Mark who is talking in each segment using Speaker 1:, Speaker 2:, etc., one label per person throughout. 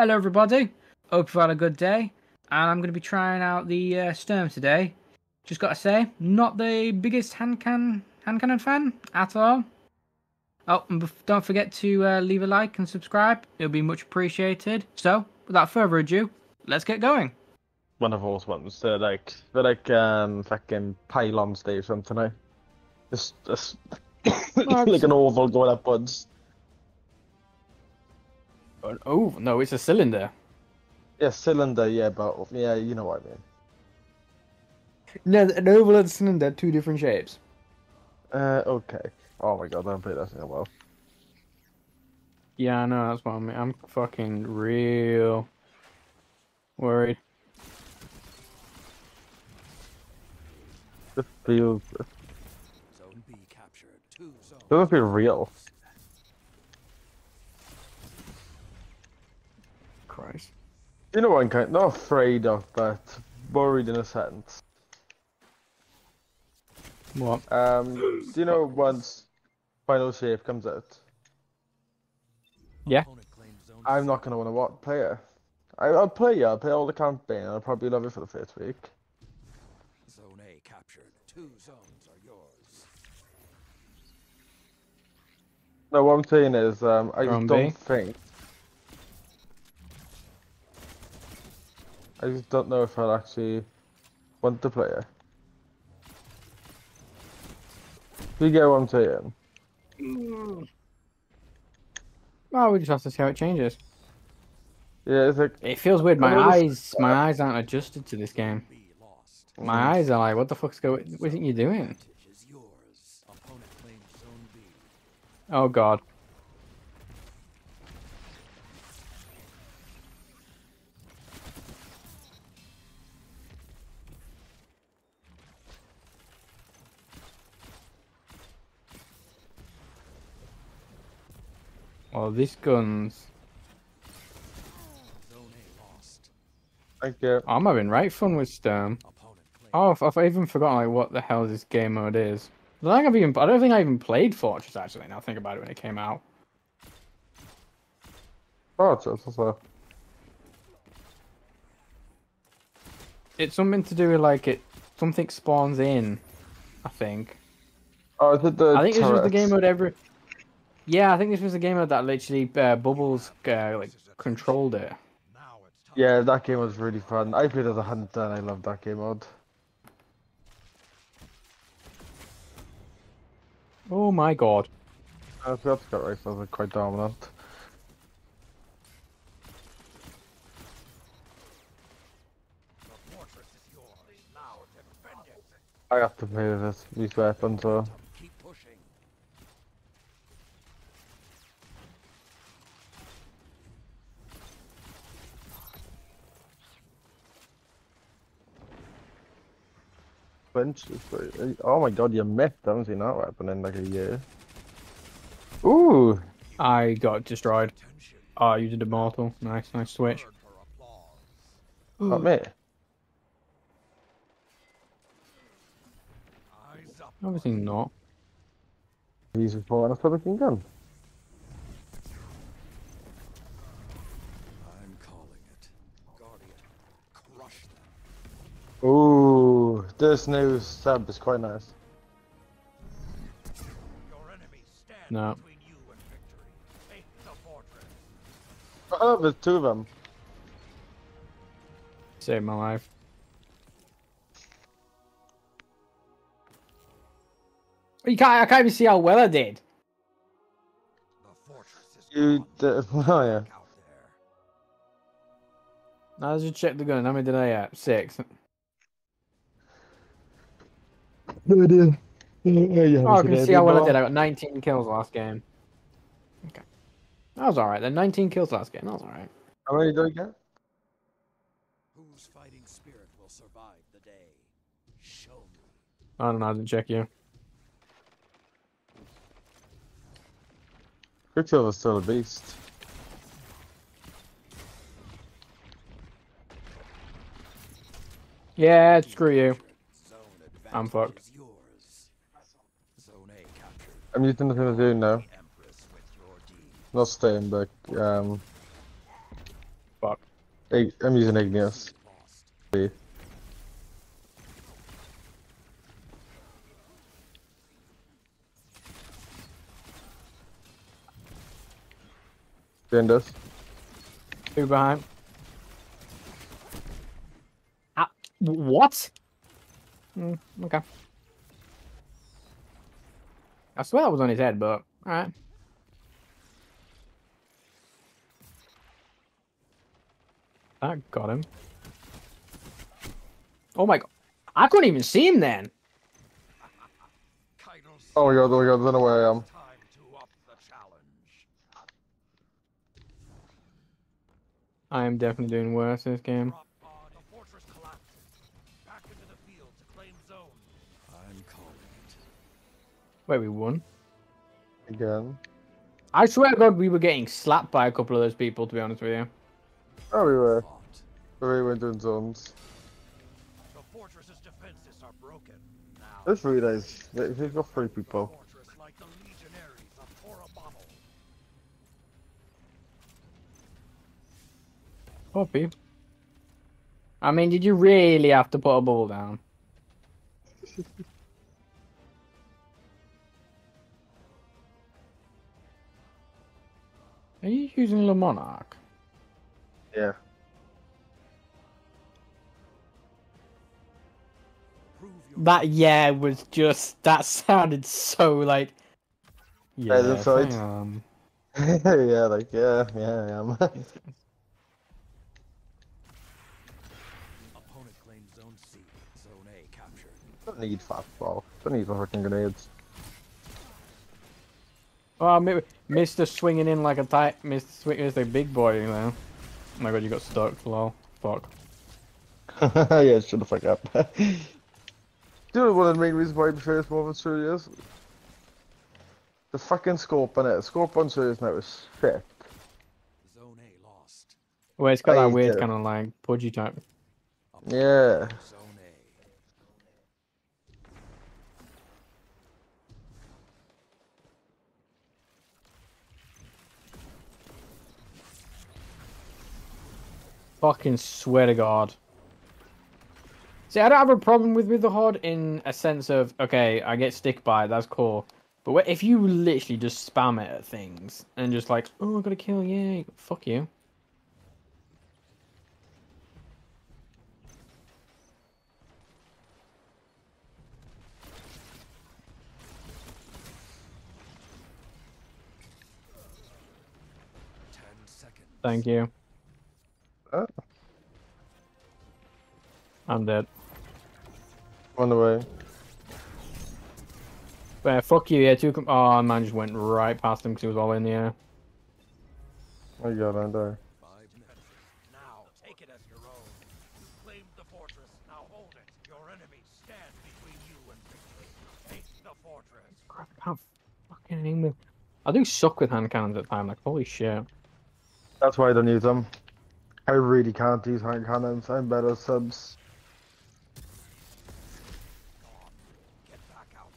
Speaker 1: Hello, everybody. Hope you've had a good day. And I'm going to be trying out the uh, Sturm today. Just got to say, not the biggest hand can hand cannon fan at all. Oh, and don't forget to uh, leave a like and subscribe. It'll be much appreciated. So, without further ado, let's get going.
Speaker 2: one of those ones. They're like they're like um fucking pylons day or something. Eh? Just, just like an oval going upwards.
Speaker 1: Oh, no, it's a cylinder.
Speaker 2: Yeah, cylinder. Yeah, but yeah, you know what I mean.
Speaker 1: No, an oval and a cylinder, two different shapes.
Speaker 2: Uh, okay. Oh my god, I haven't played that in a while.
Speaker 1: Yeah, I know, that's what I mean. I'm fucking real worried.
Speaker 2: This feels
Speaker 3: Zone B captured. Two zones.
Speaker 2: doesn't feel real. You know what I'm kind not afraid of, but worried in a sense.
Speaker 1: What?
Speaker 2: Um, do you know once Final Shape comes out,
Speaker 1: Yeah.
Speaker 3: Opponent claims zone
Speaker 2: I'm not gonna want to watch play it. I, I'll play it. I'll play all the campaign. I'll probably love it for the first week.
Speaker 3: Zone A captured. Two zones are yours.
Speaker 2: No, what I'm saying is, um, I
Speaker 1: You're on
Speaker 2: just don't
Speaker 1: B?
Speaker 2: think. I just don't know if I'll actually want to play it. You get what I'm saying? Mm.
Speaker 1: Oh, we just have to see how it changes.
Speaker 2: Yeah, it's like
Speaker 1: It feels weird. My
Speaker 2: I noticed-
Speaker 1: eyes, my eyes aren't adjusted to this game. My eyes are like, what the fuck's going? What are you doing?
Speaker 3: Advantage is yours. Opponent claims zone B.
Speaker 1: Oh god. Well, these gun's.
Speaker 3: Zone A lost.
Speaker 2: like uh,
Speaker 1: I'm having right fun with Sturm. Oh, I've, I've even forgotten like what the hell this game mode is. I don't think I've even. I don't think I even played Fortress actually. Now think about it when it came out.
Speaker 2: oh, it's.
Speaker 1: It's something to do with like it. Something spawns in. I think.
Speaker 2: Oh, is it the?
Speaker 1: I think this was the game mode every. Yeah, I think this was a game mode that literally uh, Bubbles uh, like controlled it.
Speaker 3: Now it's time.
Speaker 2: Yeah, that game was really fun. I played as a hunter and I loved that game mode.
Speaker 1: Oh my god.
Speaker 2: I forgot to get right, so I was like, quite dominant.
Speaker 3: The fortress is yours. Now defend it.
Speaker 2: I have to play with this, these weapons, so. Bench is uh, Oh my god, you missed. I haven't seen that weapon in like a year. Ooh!
Speaker 1: I got destroyed.
Speaker 3: Attention.
Speaker 1: Oh, you did immortal. Nice, nice switch.
Speaker 3: Heard her applause.
Speaker 2: Not me.
Speaker 3: Eyes up.
Speaker 1: Obviously not.
Speaker 2: He's reporting a fucking gun.
Speaker 3: I'm calling it. Guardian. Crush them.
Speaker 2: Ooh, this new sub is quite nice.
Speaker 3: Your enemies
Speaker 1: No.
Speaker 3: between you and victory. Take the fortress.
Speaker 2: Oh, there's two of them.
Speaker 1: Saved my life. You can't. I can't even see how well I did.
Speaker 3: The fortress is
Speaker 2: You did. Oh, yeah.
Speaker 3: Back out there.
Speaker 1: Now let's just check the gun. How many did I get? Six.
Speaker 2: No idea. Yeah,
Speaker 1: Oh, I can see how well I did. I got 19 kills last game. Okay. That was alright then. 19 kills last game. That was alright.
Speaker 2: How many did I get?
Speaker 3: Whose fighting spirit will survive the day? Show me.
Speaker 1: I don't know. I didn't check you.
Speaker 2: Quicksilver's still a beast.
Speaker 1: Yeah, screw you. I'm fucked.
Speaker 3: is yours. Zone A captured.
Speaker 2: I'm using nothing to do now.
Speaker 3: The Empress with your deed.
Speaker 2: Not staying, but um, Ig- I'm using Igneous.
Speaker 3: Lost.
Speaker 2: Doing this.
Speaker 1: Two behind. Ah, what? Hmm, okay. I swear that was on his head, but alright. That got him. Oh my god. I couldn't even see him then.
Speaker 2: Oh my god, oh my god, I don't I am.
Speaker 3: time to up the challenge.
Speaker 1: I am definitely doing worse in this game. Wait, we won?
Speaker 2: Again.
Speaker 1: I swear to God, we were getting slapped by a couple of those people, to be honest with you.
Speaker 2: Oh, we were.
Speaker 3: Fought.
Speaker 2: We went doing zones.
Speaker 3: The fortress's defenses are broken. Now.
Speaker 2: Let's realize that if you've got three people.
Speaker 3: Like the legionaries of Tora Bottle.
Speaker 1: Poppy. I mean, did you really have to put a ball down? Are you using Le Monarch?
Speaker 2: Yeah.
Speaker 1: That yeah was just that sounded so like.
Speaker 2: Yeah, that's right.
Speaker 1: hang on.
Speaker 2: yeah, like, yeah, yeah, I am.
Speaker 3: opponent claims zone C. Zone A captured.
Speaker 2: don't need fastball. Don't need fucking grenades.
Speaker 1: Oh, mi- Mr. swinging in like a tight, Mr. Swinging is a big boy, you know. Oh my god, you got stuck. Lol. Fuck.
Speaker 2: yeah, shut the fuck up. Dude, one of the main reasons why the first movie series is the fucking scope on it. The scope on series now is shit.
Speaker 3: Zone A lost.
Speaker 1: Well, it's got
Speaker 2: I
Speaker 1: that weird
Speaker 2: it.
Speaker 1: kind of like pudgy type.
Speaker 2: Yeah.
Speaker 3: Zone A.
Speaker 1: Fucking swear to God. See, I don't have a problem with with the HOD in a sense of okay, I get stick by, it, that's cool. But if you literally just spam it at things and just like, oh, I got to kill, yeah, fuck you. Thank you.
Speaker 2: Uh.
Speaker 1: I'm dead.
Speaker 2: On the way.
Speaker 1: But fuck you, yeah, two. Com- oh, man just went right past him because he was all in the air.
Speaker 2: Oh god, I'm there.
Speaker 3: Now take it as your own. You claimed the fortress. Now hold it. Your enemies stand between you and victory. Take the fortress.
Speaker 1: Crap, I can't fucking aim. I do suck with hand cannons at time, like, holy shit.
Speaker 2: That's why I don't use them. I really can't use hand cannons. I'm better subs.
Speaker 3: Get back out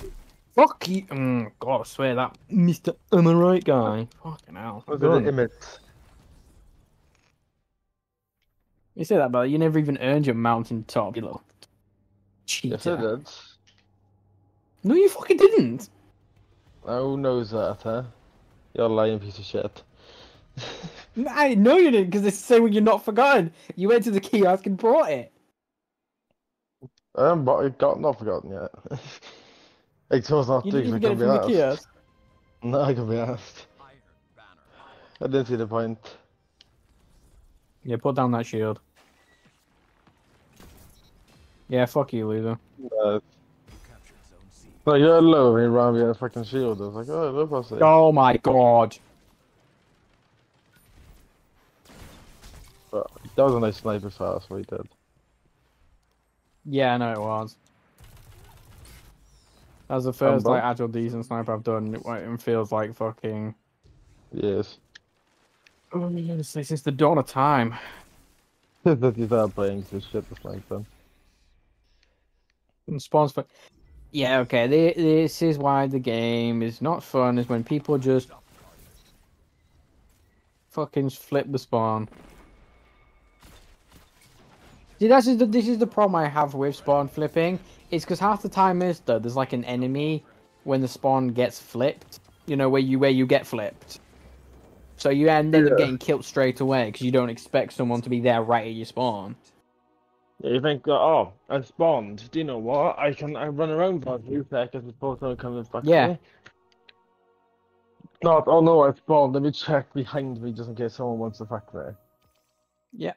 Speaker 3: there.
Speaker 1: Fuck you. Mm, God, I swear that Mr. I'm I right guy. Fucking hell.
Speaker 2: Was
Speaker 1: Gun.
Speaker 2: it emit?
Speaker 1: You say that, but you never even earned your Mountaintop, you little cheater.
Speaker 2: Yes, I did.
Speaker 1: No, you fucking didn't.
Speaker 2: Oh, who knows that, huh? You're a lying piece of shit.
Speaker 1: I know you didn't, because it's saying you're not forgotten. You went to the kiosk and bought it.
Speaker 2: I haven't bought- got not forgotten yet. I chose not
Speaker 1: You
Speaker 2: to
Speaker 1: didn't even get it
Speaker 2: can
Speaker 1: from
Speaker 2: be
Speaker 1: the
Speaker 2: asked.
Speaker 1: kiosk.
Speaker 2: No, I can be asked. I didn't see the point.
Speaker 1: Yeah, put down that shield. Yeah, fuck you, loser.
Speaker 2: Uh,
Speaker 3: You captured zone C.
Speaker 2: like, you're low and you ran me a fucking shield. I was like, oh, look what's it.
Speaker 1: Oh my god.
Speaker 2: But that was a nice sniper fast, what he did.
Speaker 1: Yeah, I know it was. That was the first like actual decent sniper I've done. It, it feels like fucking.
Speaker 2: Yes.
Speaker 1: Oh, honestly, since the dawn of time.
Speaker 2: that you start playing this shit this like then.
Speaker 1: And spawns for. Yeah, okay. This is why the game is not fun. Is when people just fucking flip the spawn. See, this is the this is the problem I have with spawn flipping. It's because half the time is though there's like an enemy when the spawn gets flipped. You know where you where you get flipped. So you end up
Speaker 2: Yeah.
Speaker 1: getting killed straight away because you don't expect someone to be there right at your spawn.
Speaker 2: Yeah, you think, uh, oh, I spawned. Do you know what? I can I run around for a few seconds before someone comes and fucks
Speaker 1: Yeah.
Speaker 2: me. Not, oh no, I spawned. Let me check behind me just in case someone wants to fuck me.
Speaker 1: Yeah.